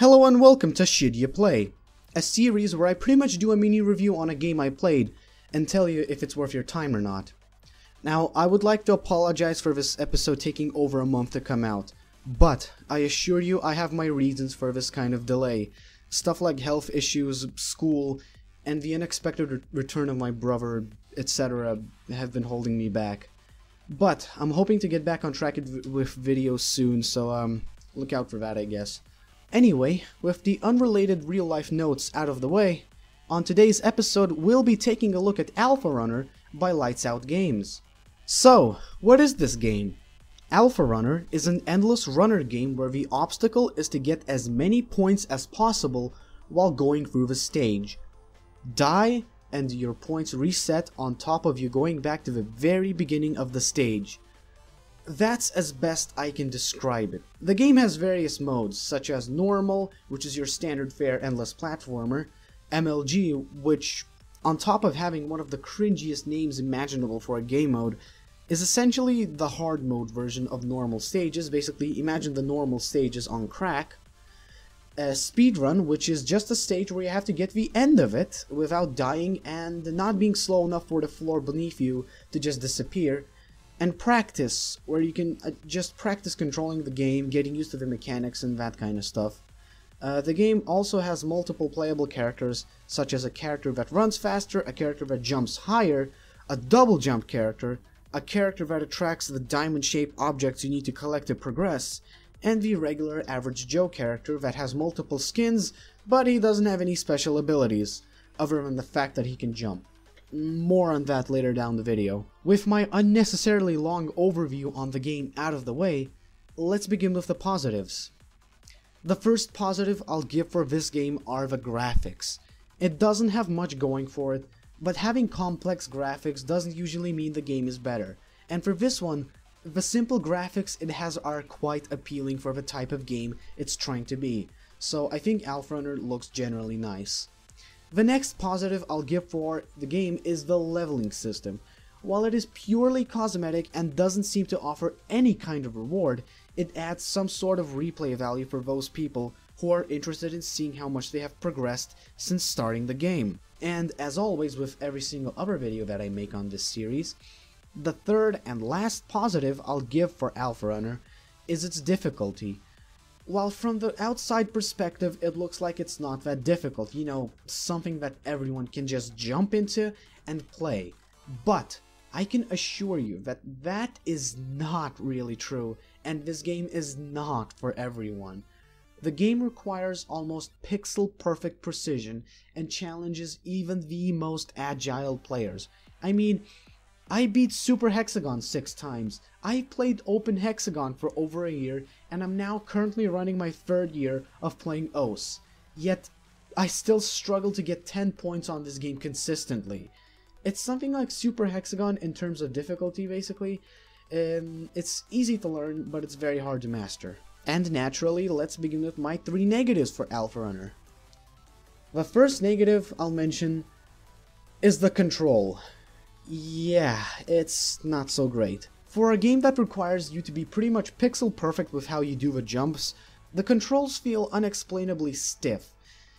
Hello and welcome to Should You Play, a series where I pretty much do a mini review on a game I played and tell you if it's worth your time or not. Now, I would like to apologize for this episode taking over a month to come out, but I assure you I have my reasons for this kind of delay. Stuff like health issues, school, and the unexpected re- return of my brother, etc., have been holding me back. But I'm hoping to get back on track with videos soon, so um, look out for that, I guess. Anyway, with the unrelated real life notes out of the way, on today's episode we'll be taking a look at Alpha Runner by Lightsout Games. So, what is this game? Alpha Runner is an endless runner game where the obstacle is to get as many points as possible while going through the stage. Die and your points reset on top of you going back to the very beginning of the stage. That's as best I can describe it. The game has various modes, such as Normal, which is your standard fare endless platformer, MLG, which, on top of having one of the cringiest names imaginable for a game mode, is essentially the hard mode version of normal stages. Basically, imagine the normal stages on crack. A speedrun, which is just a stage where you have to get the end of it without dying and not being slow enough for the floor beneath you to just disappear and practice, where you can uh, just practice controlling the game, getting used to the mechanics and that kind of stuff. Uh, the game also has multiple playable characters, such as a character that runs faster, a character that jumps higher, a double jump character, a character that attracts the diamond-shaped objects you need to collect to progress, and the regular average Joe character that has multiple skins, but he doesn't have any special abilities, other than the fact that he can jump. More on that later down the video. With my unnecessarily long overview on the game out of the way, let's begin with the positives. The first positive I'll give for this game are the graphics. It doesn't have much going for it, but having complex graphics doesn't usually mean the game is better. And for this one, the simple graphics it has are quite appealing for the type of game it's trying to be. So I think Alpha Runner looks generally nice. The next positive I'll give for the game is the leveling system. While it is purely cosmetic and doesn't seem to offer any kind of reward, it adds some sort of replay value for those people who are interested in seeing how much they have progressed since starting the game. And as always with every single other video that I make on this series, the third and last positive I'll give for Alpha Runner is its difficulty. While from the outside perspective it looks like it's not that difficult, you know, something that everyone can just jump into and play. But I can assure you that that is not really true and this game is not for everyone. The game requires almost pixel perfect precision and challenges even the most agile players. I mean, I beat Super Hexagon 6 times. I played Open Hexagon for over a year and I'm now currently running my third year of playing OS. Yet, I still struggle to get 10 points on this game consistently. It's something like Super Hexagon in terms of difficulty basically. Um, it's easy to learn, but it's very hard to master. And naturally, let's begin with my three negatives for Alpha Runner. The first negative I'll mention is the control yeah, it's not so great. For a game that requires you to be pretty much pixel perfect with how you do the jumps, the controls feel unexplainably stiff.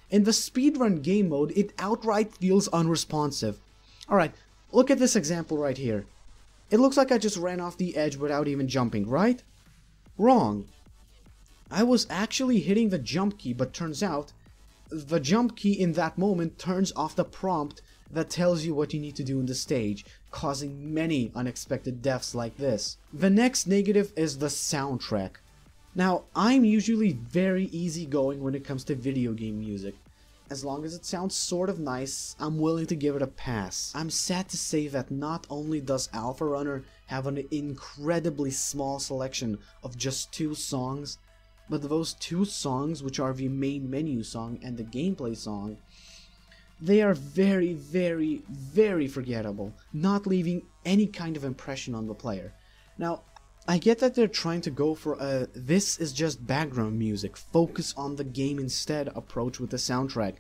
In the speedrun game mode, it outright feels unresponsive. Alright, look at this example right here. It looks like I just ran off the edge without even jumping, right? Wrong. I was actually hitting the jump key, but turns out, the jump key in that moment turns off the prompt that tells you what you need to do in the stage, causing many unexpected deaths like this. The next negative is the soundtrack. Now, I'm usually very easygoing when it comes to video game music. As long as it sounds sort of nice, I'm willing to give it a pass. I'm sad to say that not only does Alpha Runner have an incredibly small selection of just two songs, but those two songs, which are the main menu song and the gameplay song, they are very, very, very forgettable, not leaving any kind of impression on the player. Now, I get that they're trying to go for a this is just background music, focus on the game instead approach with the soundtrack,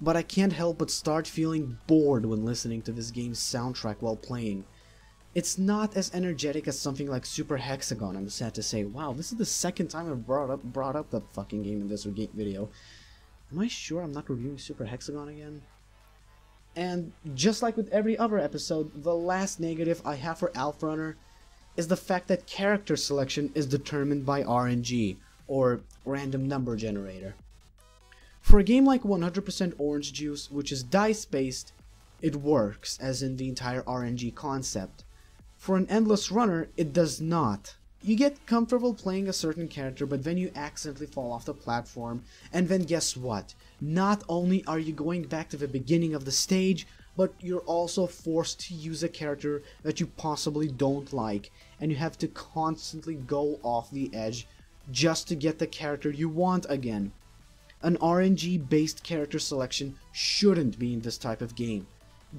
but I can't help but start feeling bored when listening to this game's soundtrack while playing. It's not as energetic as something like Super Hexagon, I'm sad to say. Wow, this is the second time I've brought up brought up that fucking game in this video. Am I sure I'm not reviewing Super Hexagon again? And just like with every other episode, the last negative I have for Alpha Runner is the fact that character selection is determined by RNG, or random number generator. For a game like 100% Orange Juice, which is dice based, it works, as in the entire RNG concept. For an Endless Runner, it does not. You get comfortable playing a certain character, but then you accidentally fall off the platform, and then guess what? Not only are you going back to the beginning of the stage, but you're also forced to use a character that you possibly don't like, and you have to constantly go off the edge just to get the character you want again. An RNG based character selection shouldn't be in this type of game.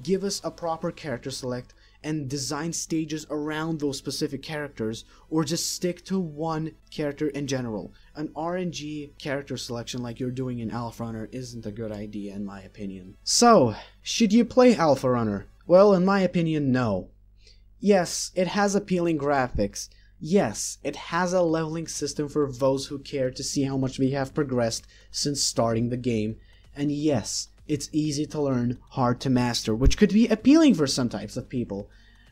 Give us a proper character select and design stages around those specific characters or just stick to one character in general. An RNG character selection like you're doing in Alpha Runner isn't a good idea in my opinion. So, should you play Alpha Runner? Well, in my opinion, no. Yes, it has appealing graphics. Yes, it has a leveling system for those who care to see how much we have progressed since starting the game. And yes, it's easy to learn, hard to master, which could be appealing for some types of people.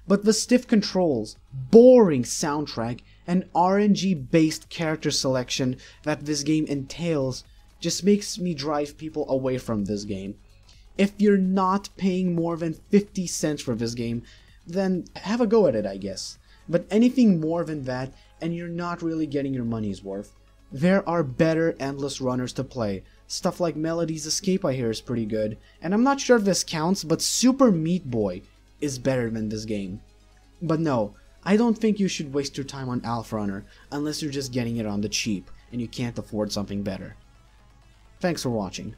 But the stiff controls, boring soundtrack, and RNG based character selection that this game entails just makes me drive people away from this game. If you're not paying more than 50 cents for this game, then have a go at it, I guess. But anything more than that, and you're not really getting your money's worth. There are better endless runners to play, Stuff like Melody's Escape I hear is pretty good, and I'm not sure if this counts, but Super Meat Boy is better than this game. But no, I don't think you should waste your time on Alpha Runner unless you're just getting it on the cheap and you can't afford something better. Thanks for watching.